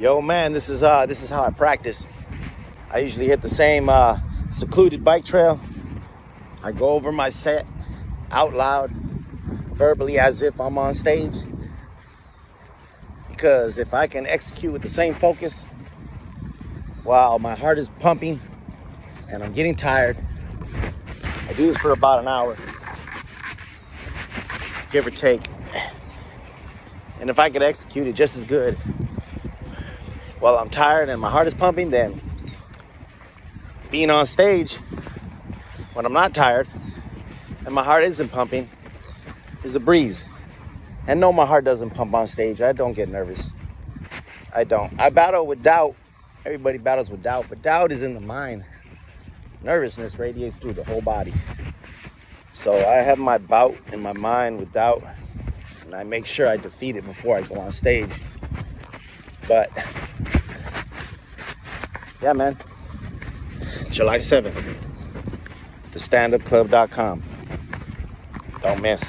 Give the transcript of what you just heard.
Yo, man, this is uh, this is how I practice. I usually hit the same uh, secluded bike trail. I go over my set out loud, verbally, as if I'm on stage. Because if I can execute with the same focus while my heart is pumping and I'm getting tired, I do this for about an hour, give or take. And if I could execute it just as good while I'm tired and my heart is pumping, then being on stage when I'm not tired and my heart isn't pumping is a breeze. And no, my heart doesn't pump on stage. I don't get nervous. I don't. I battle with doubt. Everybody battles with doubt, but doubt is in the mind. Nervousness radiates through the whole body. So I have my bout in my mind with doubt, and I make sure I defeat it before I go on stage. But yeah, man. July 7th, thestandupclub.com. Don't miss.